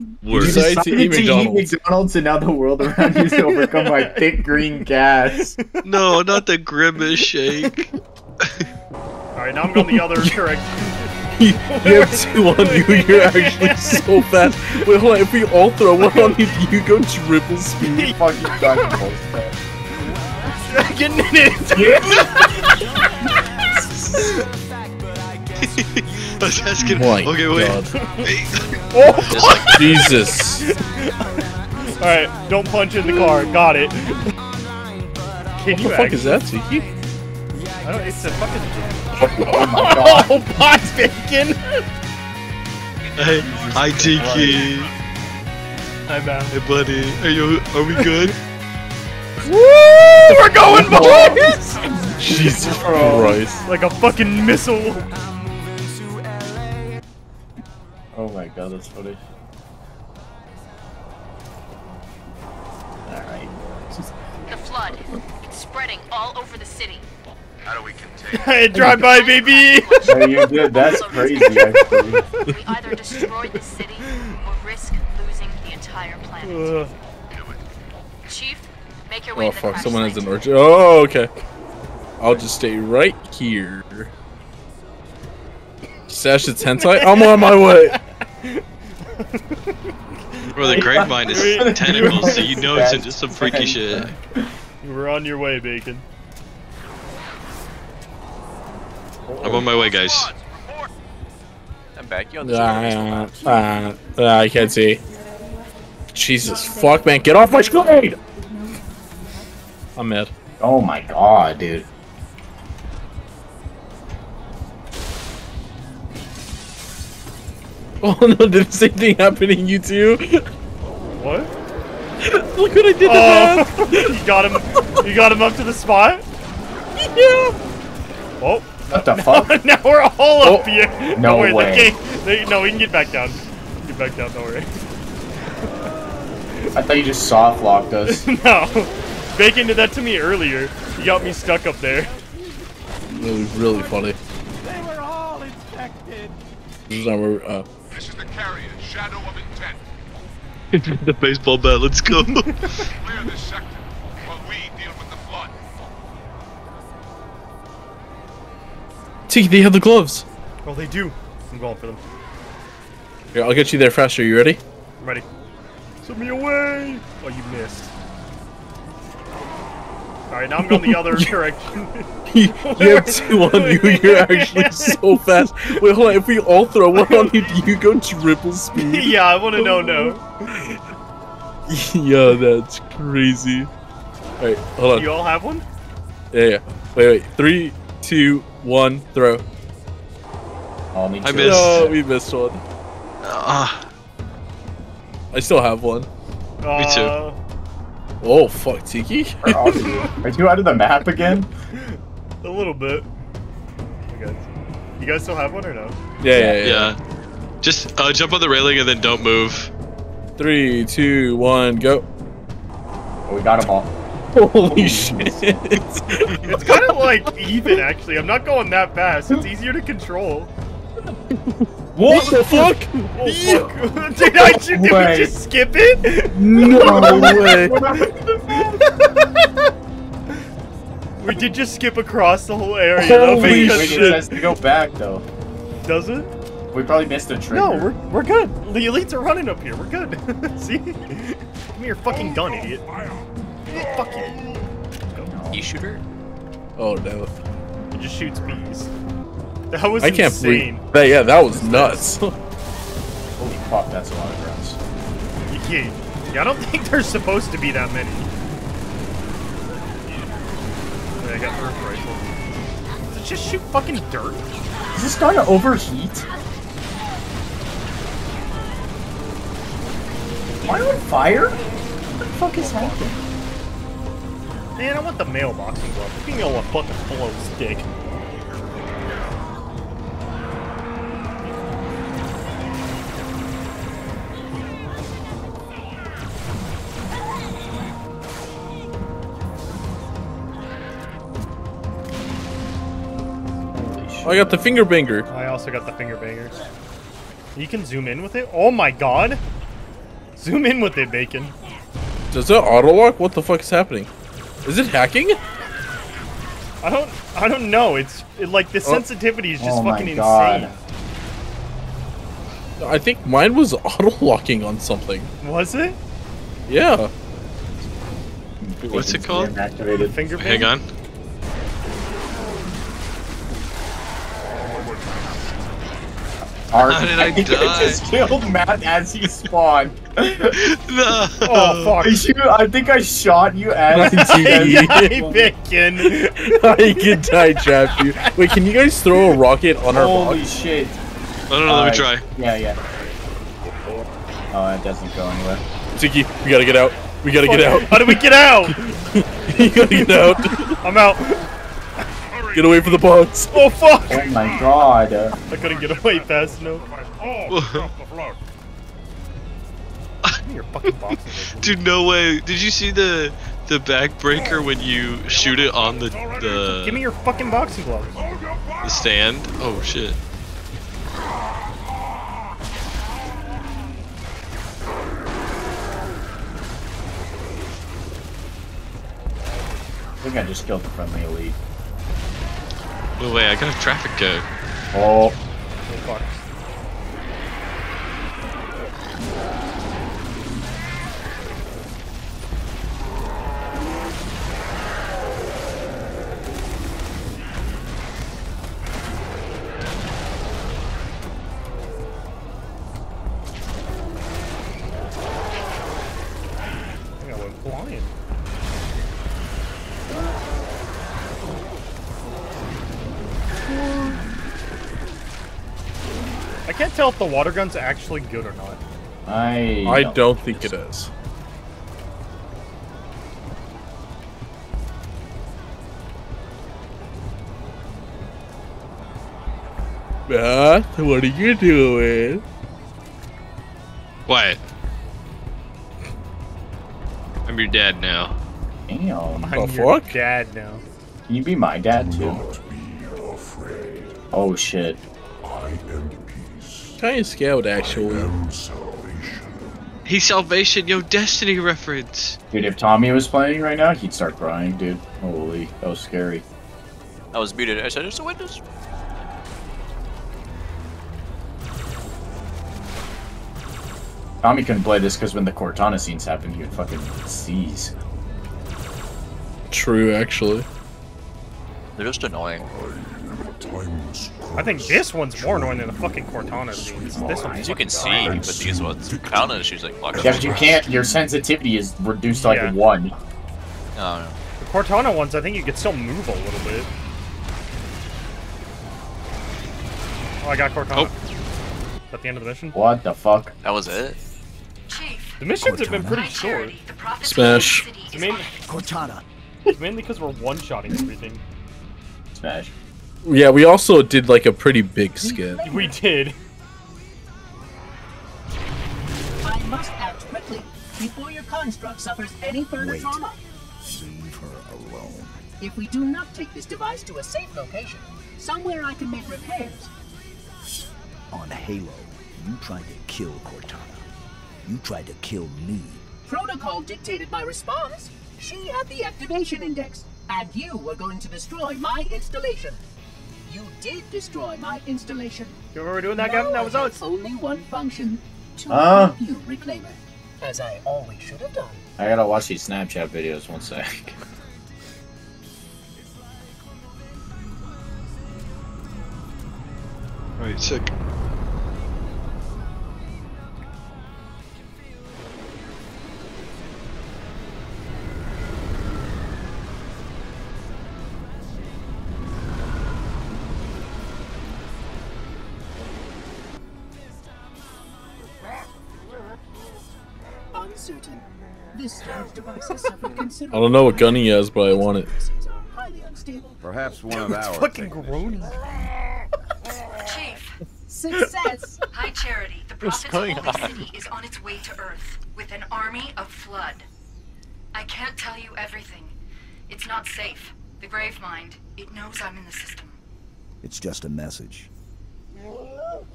You Worse. Decide to decided eat to eat McDonald's. McDonald's and now the world around you is overcome by thick green gas. No, not the grimace shake. Alright, now I'm going the other direction. you have two on you. You're actually so fast. Wait, hold on. If we all throw one on you, you go triple speed? Fucking Dragon Ball style. Getting it. I was asking. My okay, wait. God. Oh, like, Jesus. Alright, don't punch in the car. Got it. Can What you the fuck is that, Tiki? I don't, it's a fucking. Oh my god. Oh, box bacon! hey, hi Tiki. Hi, man. Hey, buddy. Are you? Are we good? Woo! We're going, oh, boys! Jesus Christ. like a fucking missile. Oh my god, that's funny. Alright. The flood. It's spreading all over the city. How do we contain Hey, drive by, baby! Hey, you did. That's crazy, actually. We either destroy the city or risk losing the entire planet. Chief, make your way Oh to the fuck, crash someone has an orchard. Oh, okay. I'll just stay right here. Sash its hentai? I'm on my way. Bro, the grapevine is Wait. tentacles, so you know it's into some freaky shit. We're on your way, Bacon. I'm on my way, guys. I'm back. You on the Ah, ah, ah, I can't see. Jesus fuck, man. Get off my screen! I'm mad. Oh my god, dude. Oh no, did the same thing happen to you too? What? Look what I did to Oh, that! you got him. You got him up to the spot. Yeah! Oh, What the fuck? now we're all Oh, up here. no Don't the way. game- they- no, we can get back down. Get back down. Don't worry. I thought you just soft locked us. no, Bacon did that to me earlier. He got me stuck up there. It was really funny. They were all infected. This is not where, uh, This is the carrier, Shadow of Intent. the baseball bat, let's go. Clear this sector while we deal with the flood. Tiki, they have the gloves. Oh, they do. I'm going for them. Here, I'll get you there faster. You ready? I'm ready. Send me away. Oh, you missed. All right, now I'm going the other direction. you you have two on you. You're actually so fast. Wait, hold on. If we all throw one on you, do you go triple speed? yeah, I want to know no. Yo, that's crazy. Alright, hold on. You all have one? Yeah, yeah. Wait, wait. Three, two, one, throw. Oh, I missed. No, we missed one. Ah, I still have one. Me too. Oh, fuck, Tiki. Are you? Are you out of the map again? a little bit. Okay. You guys still have one or no? Yeah, yeah, yeah. yeah. Just uh, jump on the railing and then don't move. Three, two, one, go. Oh, we got them all. Holy shit. It's kind of like even actually. I'm not going that fast. It's easier to control. what the fuck? Oh fuck! did I ju- did we just skip it? No way. We did just skip across the whole area. though, Holy because- shit. it says to go back though. Does it? We probably missed a trigger. No, we're we're good. The elites are running up here. We're good. See? Give me your fucking gun, idiot. Fuck you. You shoot her? Oh, no. It just shoots bees. That was I can't insane. believe that. Yeah, that was nuts. Holy fuck, that's a lot of rounds. Yeah, yeah, I don't think there's supposed to be that many. Yeah, I got earth rifle. Does it just shoot fucking dirt? Is this starting to overheat? Am I on fire? What the fuck is happening? Man, I want the mailboxing glove. Give me all a fucking blow stick. Oh, I got the finger banger. Oh, I also got the finger bangers. You can zoom in with it. Oh my god! Zoom in with it, Bacon. Does it auto lock? What the fuck is happening? Is it hacking? I don't I don't know. It's it, like the oh. sensitivity is just Oh my fucking God. insane. I think mine was auto locking on something. Was it? Yeah. What's it called? Activated. Finger Hang bang? on. Art, How did I think die? just killed Matt as he spawned. No. Oh fuck. I, I think I shot you as Hey, Bacon. I can die trap you. Wait, can you guys throw a rocket on our Holy box? shit. I don't know. Let me uh, try. Yeah, yeah. Oh, it doesn't go anywhere. Tiki, we gotta get out. We gotta get out. How do we get out? you gotta get out. I'm out. Get away from the box. Oh fuck! Oh my god. I couldn't get away fast enough. Give me your fucking box. Dude, no way. Did you see the the backbreaker when you shoot it on the the, Give me your fucking boxing gloves. the stand? Oh shit. I think I just killed the friendly elite. No way. I got a traffic code. Oh, Oh fuck. Can't tell if the water gun's actually good or not. I. I don't think it is. Beth, what are you doing? What? I'm your dad now. Damn. I'm The your fuck? dad now. Can you be my dad too? Oh shit. Kind of scout, actually. He's Salvation, yo, Destiny reference. Dude, if Tommy was playing right now, he'd start crying, dude. Holy, that was scary. I was muted. I said, "There's a witness." Tommy couldn't play this because when the Cortana scenes happen, he would fucking seize. True, actually. They're just annoying. I think this one's more annoying than the fucking Cortana scenes. This one's As you can see but these ones, Fountain she's like black. Yeah, but you can't. Your sensitivity is reduced to like Yeah. one. No, no. The Cortana ones, I think you could still move a little bit. Oh, I got Cortana. Oh. Is that the end of the mission? What the fuck? That was it. Chief, The missions have been pretty short. charity, the Prophets of Smash. the City, I is mean, on- Cortana. it's mainly because we're one-shotting everything. Smash. Yeah, we also did like a pretty big skit. We did. I must act quickly before your construct suffers any further Wait. trauma. Leave her alone. If we do not take this device to a safe location, somewhere I can make repairs. On Halo, you tried to kill Cortana. You tried to kill me. Protocol dictated my response. She had the activation index, and you were going to destroy my installation. You did destroy my installation. You remember doing that, Gavin? That was Now us. Only one function. To Ah. help you, Reclaimer. As I always should have done. I gotta watch these Snapchat videos one sec. Alright, sick. Uncertain. This storage device has suffered I don't know what gun he has, but I want it. Frequencies are highly unstable. Perhaps one of It's our fucking groaning. Chief, Success. High Charity, the What's Prophet's going holy on? city is on its way to Earth with an army of Flood. I can't tell you everything. It's not safe. The Gravemind, it knows I'm in the system. It's just a message.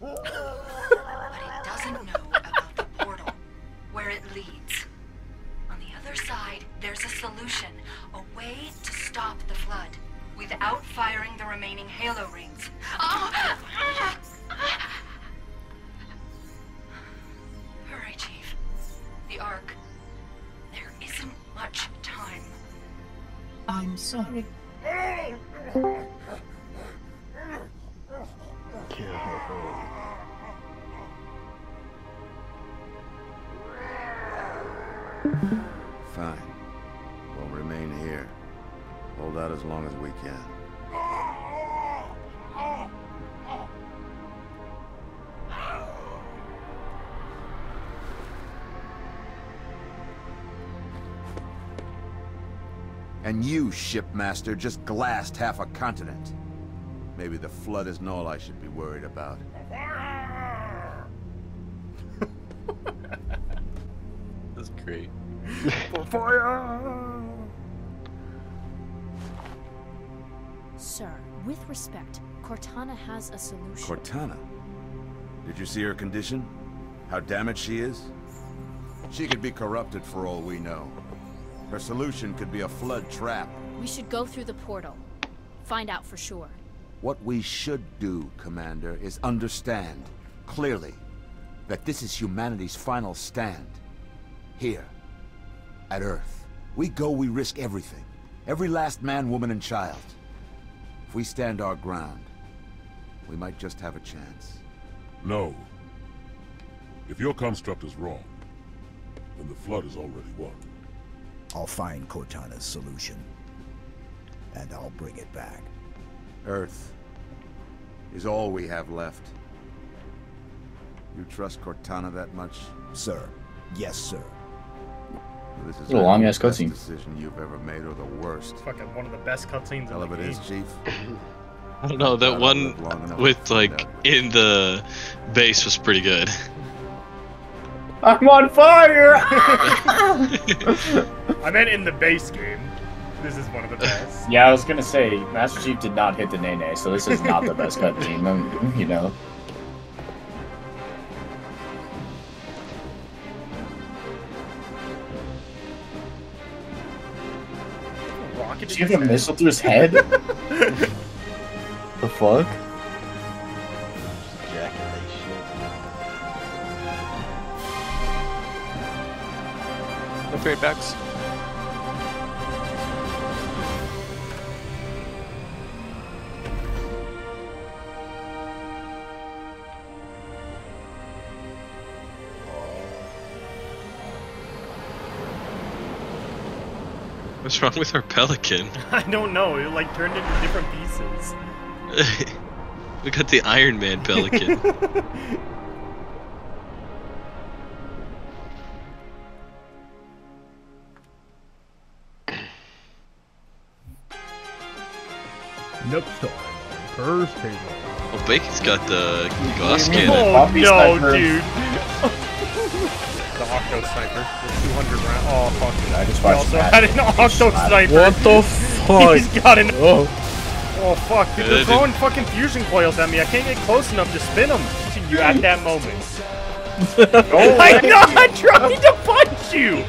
But it doesn't know about the portal. Where it leads. Side, there's a solution, a way to stop the flood without firing the remaining halo rings. Ah! Oh! Hurry, Chief. The Ark. There isn't much time. I'm sorry. And you, shipmaster, just glassed half a continent. Maybe the flood isn't all I should be worried about. That's great. Sir, with respect, Cortana has a solution. Cortana? Did you see her condition? How damaged she is? She could be corrupted for all we know. Her solution could be a flood trap. we should go through the portal. Find out for sure. What we should do, Commander, is understand, clearly, that this is humanity's final stand. Here, at Earth. We go, we risk everything. Every last man, woman, and child. If we stand our ground, we might just have a chance. No. If your construct is wrong, then the Flood is already won. I'll find Cortana's solution. And I'll bring it back. Earth is all we have left. You trust Cortana that much? Sir. Yes, sir. This is It's a long-ass the best cutscene. decision you've ever made, or the worst. Fucking one of the best cutscenes Hell in of the it game. is, Chief. I don't know. That Glad I one lived long enough to with like out. in the base was pretty good. I'm on fire! I meant in the base game. This is one of the best. yeah, I was gonna say, Master Chief did not hit the Nae Nae, so this is not the best cutscene, um, you know. Rocket Did you have a missile through his head? the fuck? No fairy packs. What's wrong with our pelican? I don't know. It like turned into different pieces. we got the Iron Man pelican. Next time, first Halo. well, Bacon's got the glass What do you mean? cannon. Oh no, dude! The Octo Sniper, the 200 round. Oh fuck! I just He watched also that. had an Octo Sniper. What the fuck? He's got an. Oh, Oh fuck! Dude, they're throwing fucking fusion coils at me. I can't get close enough to spin them to you at that moment. Oh my god! I'm trying to punch you.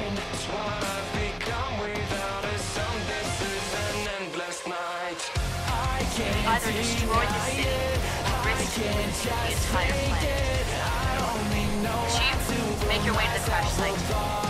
Either destroy the city or risk the entire Make your way to the crash site.